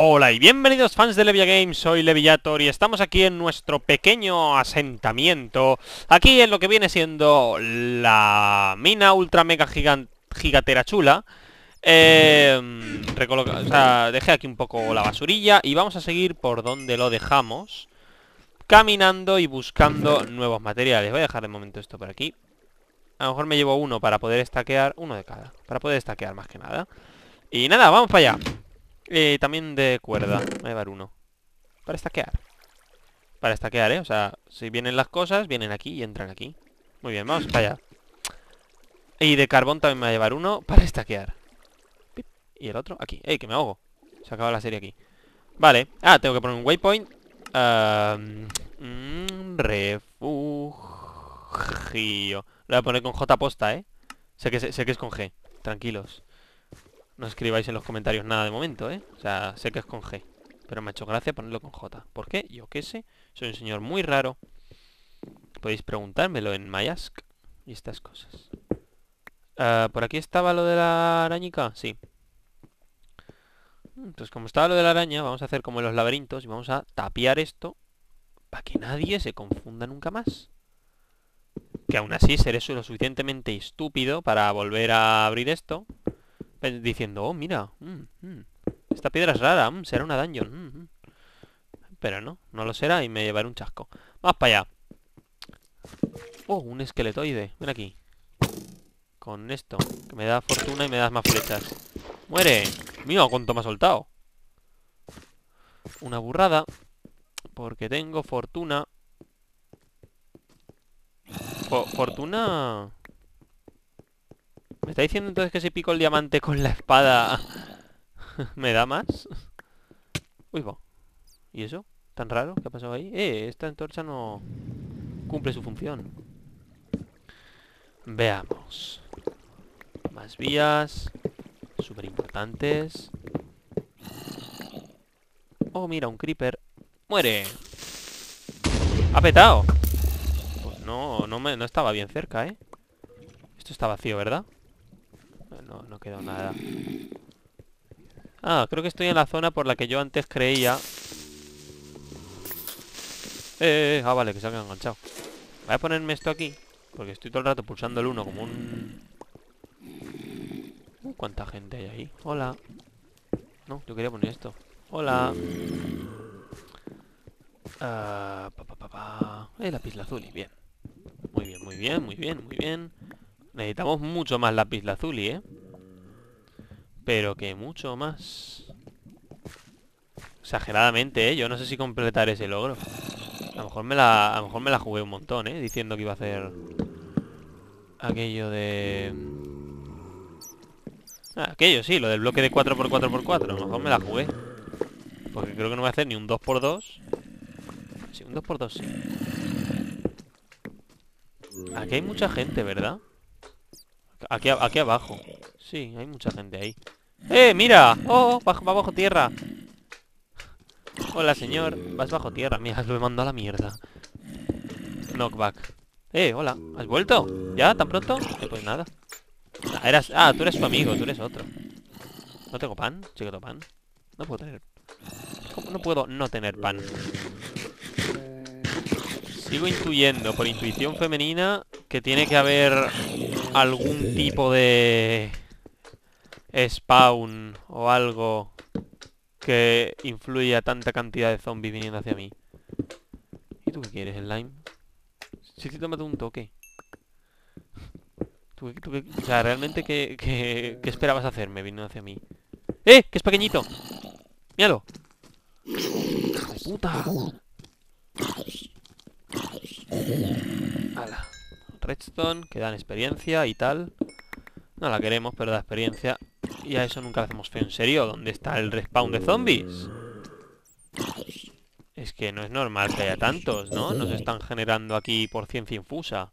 Hola y bienvenidos fans de Levia Games, soy Leviator y estamos aquí en nuestro pequeño asentamiento. Aquí en lo que viene siendo la mina ultra mega gigatera chula. Eh, o sea, dejé aquí un poco la basurilla y vamos a seguir por donde lo dejamos Caminando y buscando nuevos materiales. Voy a dejar de momento esto por aquí. A lo mejor me llevo uno para poder estaquear, uno de cada Para poder estaquear más que nada. Y nada, vamos para allá eh, también de cuerda. Voy a llevar uno. Para estaquear. Para estaquear, ¿eh? O sea, si vienen las cosas, vienen aquí y entran aquí. Muy bien, vamos para allá. Y de carbón también me voy a llevar uno para estaquear. Y el otro aquí. ¡Ey, que me ahogo! Se acaba la serie aquí. Vale. Ah, tengo que poner un waypoint. Um, refugio. Lo voy a poner con J posta, ¿eh? Sé que, sé que es con G. Tranquilos. No escribáis en los comentarios nada de momento, ¿eh? O sea, sé que es con G. Pero me ha hecho gracia ponerlo con J. ¿Por qué? Yo qué sé. Soy un señor muy raro. Podéis preguntármelo en Mayask y estas cosas. Ah, ¿Por aquí estaba lo de la arañica? Sí. Entonces, como estaba lo de la araña, vamos a hacer como en los laberintos y vamos a tapiar esto para que nadie se confunda nunca más. Que aún así seré lo suficientemente estúpido para volver a abrir esto diciendo, oh, mira, mm, mm, esta piedra es rara, mm, será una dungeon. Pero no, no lo será y me llevaré un chasco. Vamos para allá. Oh, un esqueletoide. Ven aquí. Con esto, que me da fortuna y me das más flechas. ¡Muere! Mira cuánto me ha soltado. Una burrada. Porque tengo fortuna. fortuna... ¿Me está diciendo entonces que si pico el diamante con la espada me da más? Uy, va. ¿Y eso? ¿Tan raro? ¿Qué ha pasado ahí? Eh, esta antorcha no cumple su función. Veamos. Más vías. Súper importantes. Oh, mira, un creeper. ¡Muere! ¡Ha petado! Pues no, no, me, no estaba bien cerca, ¿eh? Esto está vacío, ¿verdad? No, no quedó nada. Ah, creo que estoy en la zona por la que yo antes creía. Eh, eh, ah, vale, que se ha enganchado. Voy a ponerme esto aquí. Porque estoy todo el rato pulsando el 1 como un... Uh, ¿Cuánta gente hay ahí? Hola. No, yo quería poner esto. Hola. Ah, pa, pa, pa. Eh, lápiz azul y bien. Muy bien, muy bien, muy bien, muy bien. Necesitamos mucho más lápiz lazuli, ¿eh? Pero que mucho más. Exageradamente, ¿eh? Yo no sé si completar ese logro. A lo mejor me la, a lo mejor me la jugué un montón, ¿eh? Diciendo que iba a hacer... Aquello de... Ah, aquello, sí, lo del bloque de 4x4x4. A lo mejor me la jugué. Porque creo que no voy a hacer ni un 2x2. Sí, un 2x2 sí. Aquí hay mucha gente, ¿verdad? Aquí, aquí abajo. Sí, hay mucha gente ahí. ¡Eh, mira! ¡Oh, bajo, va bajo tierra! Hola, señor. Vas bajo tierra. Mira, lo he mandado a la mierda. Knockback. Eh, hola. ¿Has vuelto? ¿Ya? ¿Tan pronto? Eh, pues nada. Ah, eras... ah, tú eres tu amigo, tú eres otro. ¿No tengo pan? Sí que pan. No puedo tener... ¿Cómo no puedo no tener pan? Sigo intuyendo, por intuición femenina, que tiene que haber algún tipo de spawn o algo que influya tanta cantidad de zombies viniendo hacia mí. ¿Y tú qué quieres, slime? Sí, sí, tómate un toque. ¿Tú, o sea, realmente qué, qué, qué esperabas hacerme viniendo hacia mí? ¡Eh! ¡Que es pequeñito! ¡Míralo! ¡Puta! Ala. Redstone, que dan experiencia y tal. No la queremos, pero da experiencia. Y a eso nunca hacemos feo. ¿En serio? ¿Dónde está el respawn de zombies? Es que no es normal que haya tantos, ¿no? Nos están generando aquí por ciencia infusa.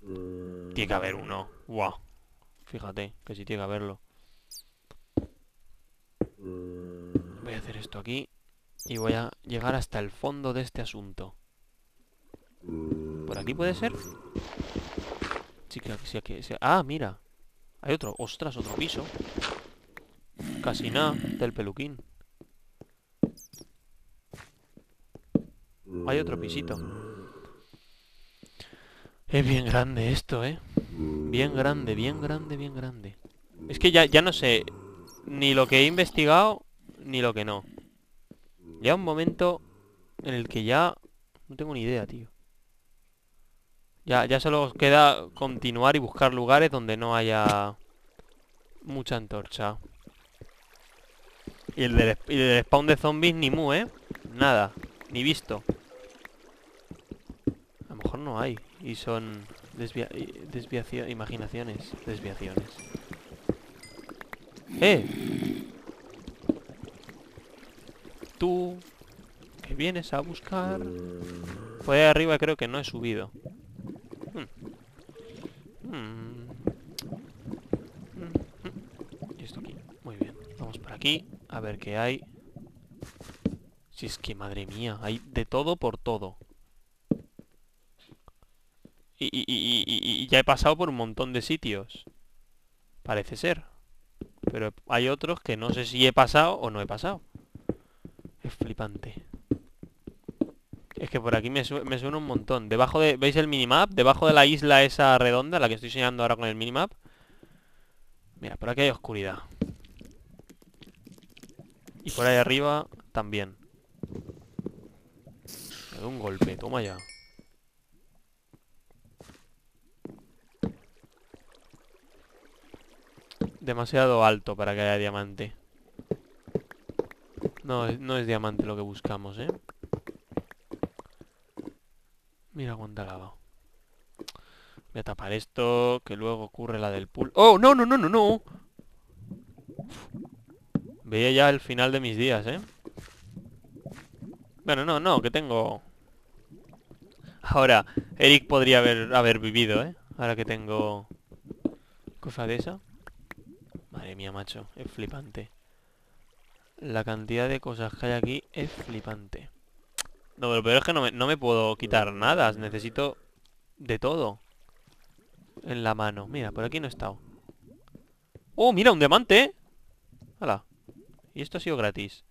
Tiene que haber uno. Wow. Fíjate, que sí tiene que haberlo. Voy a hacer esto aquí. Y voy a llegar hasta el fondo de este asunto. ¿Por aquí puede ser? Sí, que sí, aquí. Ah, mira. Hay otro. Ostras, otro piso. Casi nada del peluquín. Hay otro pisito. Es bien grande esto, ¿eh? Bien grande, bien grande, bien grande. Es que ya, ya no sé ni lo que he investigado ni lo que no. Ya un momento en el que ya no tengo ni idea, tío. Ya, ya solo queda continuar y buscar lugares donde no haya mucha antorcha. Y el del, spawn de zombies ni mu, ¿eh? Nada, ni visto. A lo mejor no hay. Y son desvia desviaciones, imaginaciones, desviaciones. ¡Eh! Tú, que vienes a buscar... Ahí arriba creo que no he subido. Hmm. Hmm. Hmm. Y esto aquí. Muy bien. Vamos por aquí. A ver qué hay. Si es que, madre mía, hay de todo por todo. Y, y, y, ya he pasado por un montón de sitios. Parece ser. Pero hay otros que no sé si he pasado o no he pasado. Es flipante. Es que por aquí me, me, suena un montón. Debajo de... ¿Veis el minimap? Debajo de la isla esa redonda, la que estoy enseñando ahora con el minimap. Mira, por aquí hay oscuridad. Y por ahí arriba también. Me doy un golpe, toma ya. demasiado alto para que haya diamante. No, no es diamante lo que buscamos, ¿eh? Mira cuánta lava. Voy a tapar esto, que luego ocurre la del pool. ¡Oh, no, no, no, no, no! Veía ya el final de mis días, ¿eh? Bueno, no, no, que tengo... Ahora, Eric podría haber, haber vivido, ¿eh? Ahora que tengo... Cosa de esa. Madre mía, macho, es flipante. La cantidad de cosas que hay aquí es flipante. No, pero lo peor es que no me, no me puedo quitar nada. Necesito de todo. En la mano. Mira, por aquí no he estado. ¡Oh, mira, un diamante! ¡Hala! Y esto ha sido gratis.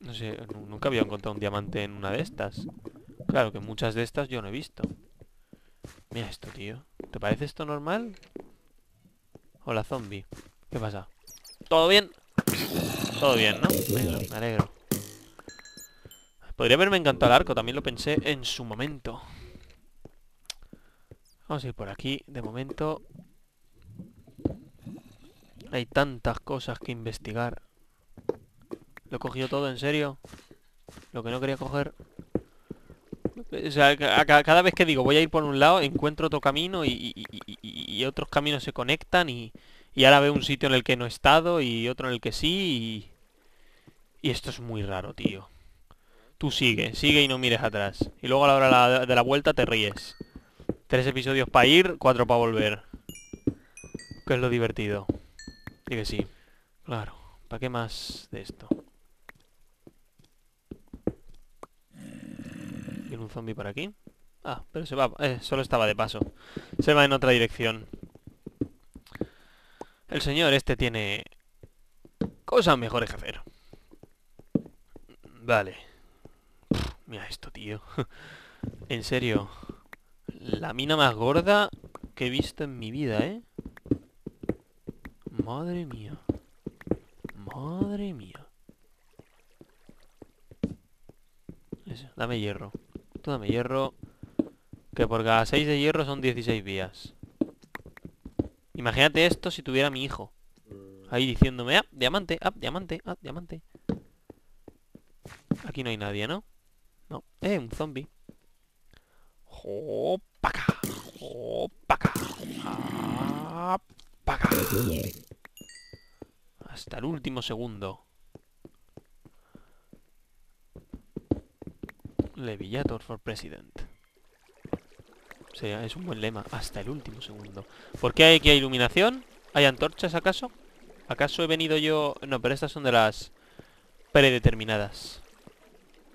No sé, nunca había encontrado un diamante en una de estas. Claro que muchas de estas yo no he visto. Mira esto, tío. ¿Te parece esto normal? Hola, zombie. ¿Qué pasa? ¿Todo bien? Todo bien, ¿no? Me alegro, Podría haberme encantado el arco, también lo pensé en su momento. Vamos a ir por aquí, de momento. Hay tantas cosas que investigar. ¿Lo he cogido todo, en serio? Lo que no quería coger... O sea, cada vez que digo voy a ir por un lado, encuentro otro camino y, y otros caminos se conectan y, ahora veo un sitio en el que no he estado y otro en el que sí y esto es muy raro, tío. Tú sigue, sigue y no mires atrás. Y luego a la hora de la vuelta te ríes. Tres episodios para ir, cuatro para volver. Que es lo divertido. Y que sí. Claro. ¿Para qué más de esto? ¿Viene un zombie por aquí? Ah, pero se va... Eh, solo estaba de paso. Se va en otra dirección. El señor este tiene... Cosas mejores que hacer. Vale. mira esto, tío. en serio. La mina más gorda que he visto en mi vida, ¿eh? Madre mía. Madre mía. dame hierro. Tú dame hierro. Que por cada 6 de hierro son 16 vías. Imagínate esto si tuviera mi hijo. Ahí diciéndome, ah, diamante, ah, diamante, ah, diamante. Aquí no hay nadie, ¿no? No. Eh, un zombie. ¡Opaca! ¡Opaca! ¡Opaca! Hasta el último segundo. Levillator for President. O sea, es un buen lema. Hasta el último segundo. ¿Por qué hay iluminación? ¿Hay antorchas acaso? ¿Acaso he venido yo...? No, pero estas son de las predeterminadas.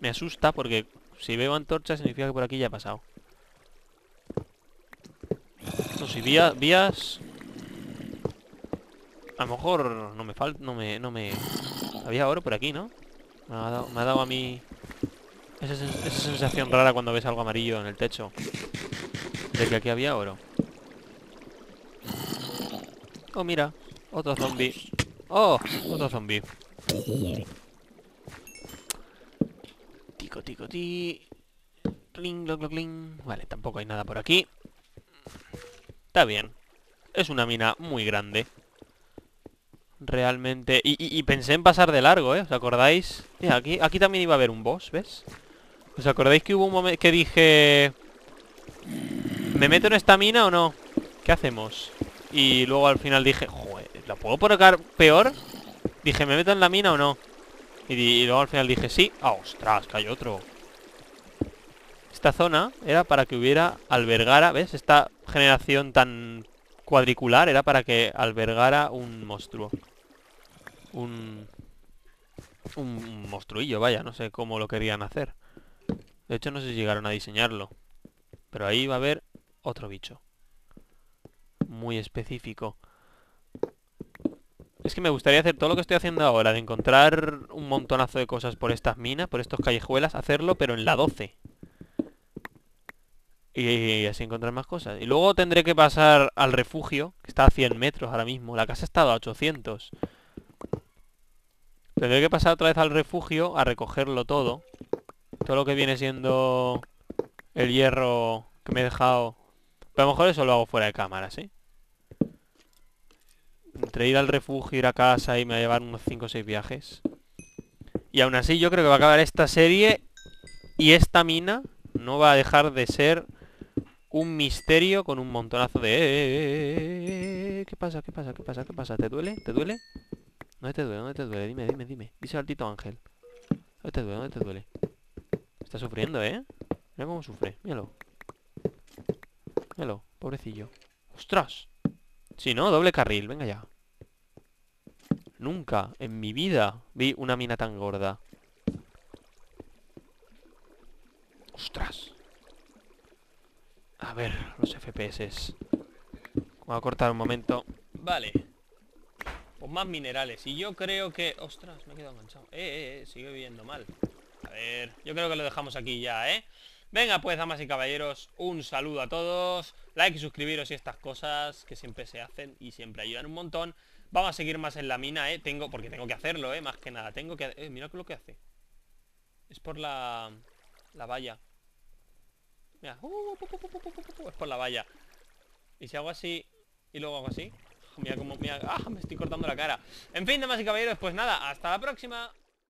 Me asusta porque si veo antorchas significa que por aquí ya ha pasado. No, si vías... A lo mejor no me falta... No me, no me... Había oro por aquí, ¿no? Me ha dado, me ha dado a mí esa, sens- esa sensación rara cuando ves algo amarillo en el techo. De que aquí había oro. Oh, mira. Otro zombie. Oh, otro zombie. Tico, tico, ti. Cling, clon, clon. Vale, tampoco hay nada por aquí. Está bien. Es una mina muy grande. Realmente... Y, pensé en pasar de largo, ¿eh? ¿Os acordáis? Aquí, aquí también iba a haber un boss, ¿ves? ¿Os acordáis que hubo un momento que dije... ¿Me meto en esta mina o no? ¿Qué hacemos? Y luego al final dije... Joder, ¿la puedo colocar peor? Dije, ¿me meto en la mina o no? Y luego al final dije, sí. ¡Ah, ostras! Que hay otro. Esta zona era para que hubiera... Albergara, ¿ves? Esta generación tan cuadricular era para que albergara un monstruo. Un... Un monstruillo, vaya, no sé cómo lo querían hacer. De hecho, no sé si llegaron a diseñarlo. Pero ahí va a haber otro bicho. Muy específico. Es que me gustaría hacer todo lo que estoy haciendo ahora, de encontrar un montonazo de cosas por estas minas, por estos callejuelas, hacerlo, pero en la 12. Y así encontrar más cosas. Y luego tendré que pasar al refugio, que está a 100 metros ahora mismo. La casa ha estado a 800. Tendré que pasar otra vez al refugio a recogerlo todo. Todo lo que viene siendo el hierro que me he dejado. Pero a lo mejor eso lo hago fuera de cámara, ¿sí? Entre ir al refugio, ir a casa y me va a llevar unos 5 o 6 viajes. Y aún así yo creo que va a acabar esta serie y esta mina no va a dejar de ser un misterio con un montonazo de... eh, eh, eh, ¿Qué pasa? ¿Qué pasa? ¿Qué pasa? ¿Qué pasa? ¿Te duele? ¿Te duele? ¿Dónde te duele? ¿Dónde te duele? Dime, dime, dime. Dice altito ángel. ¿Dónde te duele? ¿Dónde te duele? Está sufriendo, ¿eh? Mira cómo sufre. Míralo. Míralo, pobrecillo. ¡Ostras! Si no, doble carril. Venga ya. Nunca en mi vida vi una mina tan gorda. ¡Ostras! A ver, los FPS. Voy a cortar un momento. Vale. Pues más minerales. Y yo creo que... Ostras, me he quedado enganchado. Eh, eh, eh, sigue viendo mal. A ver, yo creo que lo dejamos aquí ya, ¿eh? Venga, pues, damas y caballeros, un saludo a todos. Like y suscribiros y estas cosas que siempre se hacen y siempre ayudan un montón. Vamos a seguir más en la mina, ¿eh? Tengo... Porque tengo que hacerlo, ¿eh? Más que nada. Tengo que... Eh, mira lo que hace. Es por la... La valla. Mira. Es por la valla. Y si hago así y luego hago así. Mira como... Mira, ah, me estoy cortando la cara. En fin, damas y caballeros, pues nada, hasta la próxima.